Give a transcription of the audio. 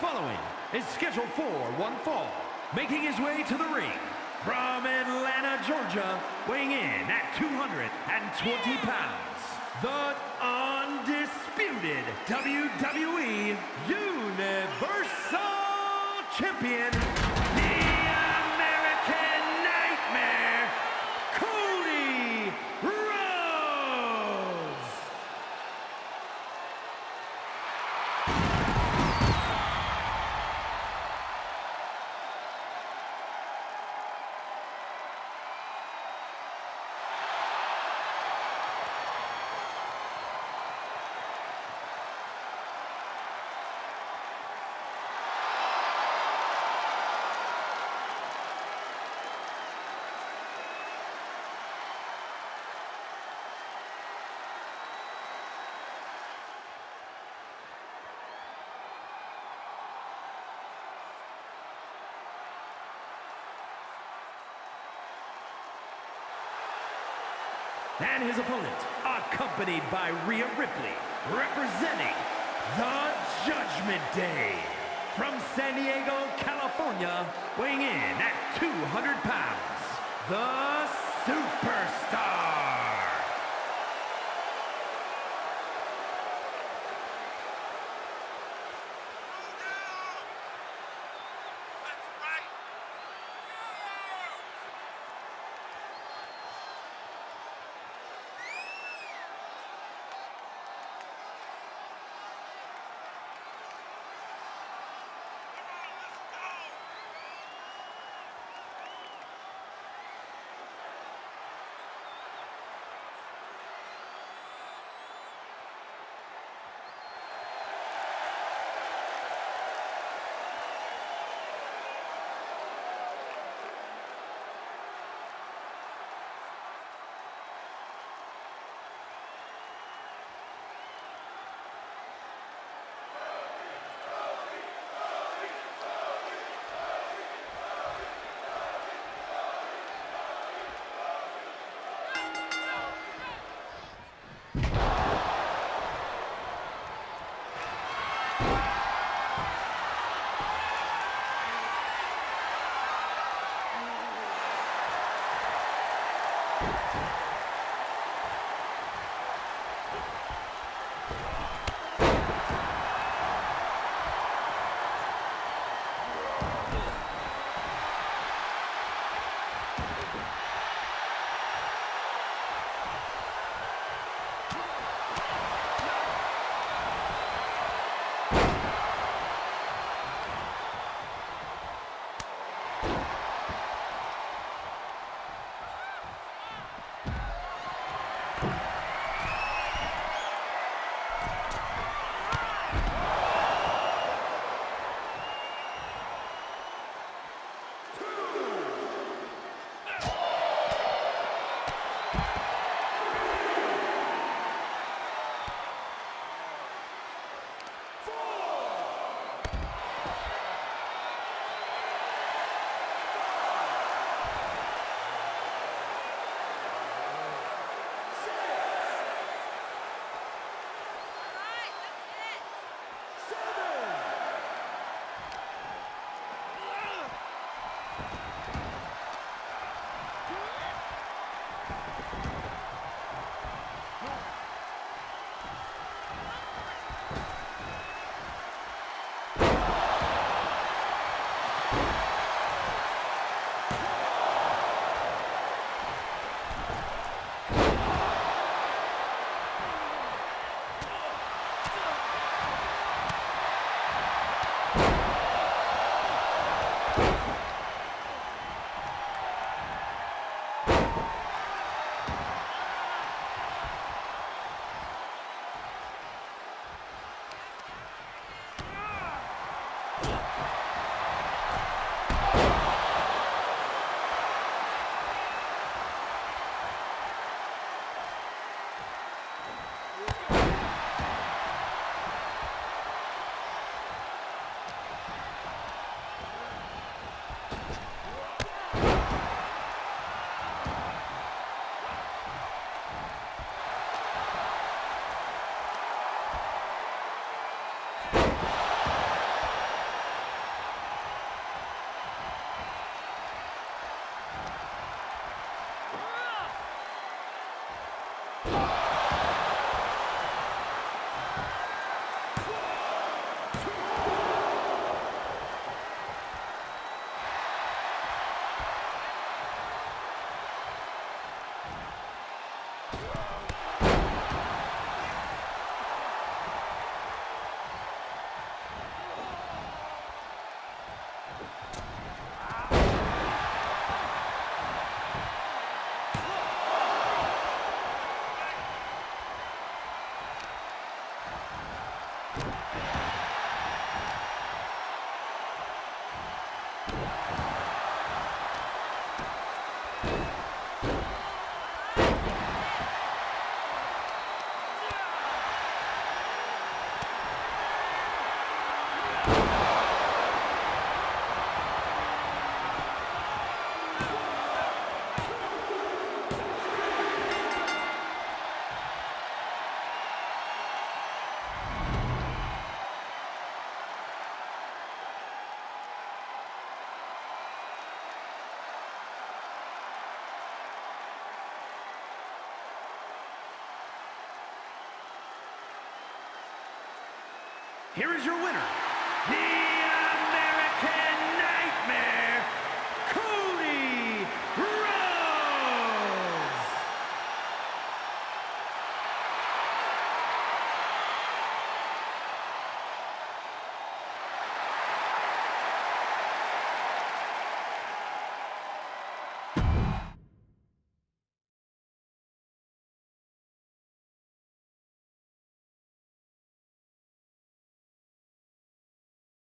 following is scheduled for one fall, making his way to the ring from Atlanta, Georgia, weighing in at 220 pounds, the undisputed WWE Universal Champion, and his opponent, accompanied by Rhea Ripley, representing the Judgment Day. From San Diego, California, weighing in at 200 pounds, the Superstar. Bye. Here is your winner, the